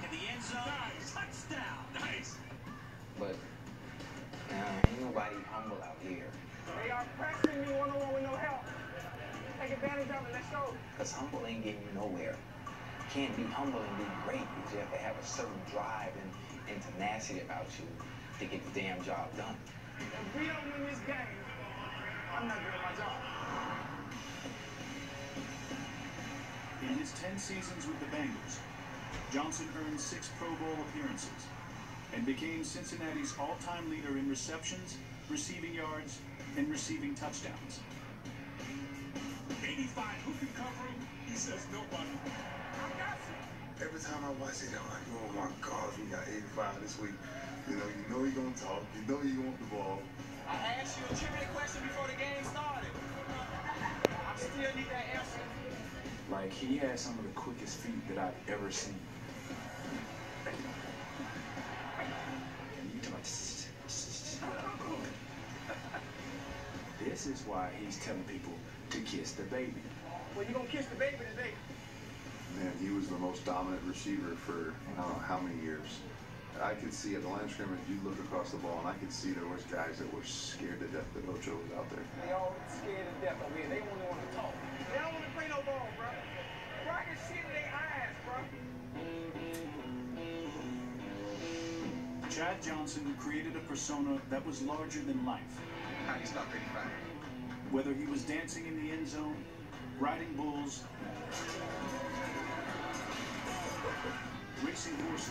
back in the end zone. Nice. Touchdown. Nice. But nah, ain't nobody humble out here. They are pressing you one on one with no help. Take advantage of it. Let's go. Cause humble ain't getting you nowhere. You can't be humble and be great because you have to have a certain drive and, and tenacity about you to get the damn job done. If we don't win this game, I'm not doing my job. In his 10 seasons with the Bengals, Johnson earned six Pro Bowl appearances and became Cincinnati's all-time leader in receptions, receiving yards, and receiving touchdowns. 85. Who can cover him? He says nobody. I got you. Every time I watch it, I'm like, oh my God, we got 85 this week. You know, you know he gonna talk. You know he want the ball. I asked you a trivia question Like he has some of the quickest feet that I've ever seen. And you talk This is why he's telling people to kiss the baby. Well, you gonna kiss the baby today. Man, he was the most dominant receiver for I don't know how many years. I could see at the line of scrimmage, you look across the ball, and I could see there was guys that were scared to death that Ocho was out there. They all scared to death over here. They Chad Johnson created a persona that was larger than life. How do you stop 85? Whether he was dancing in the end zone, riding bulls, racing horses,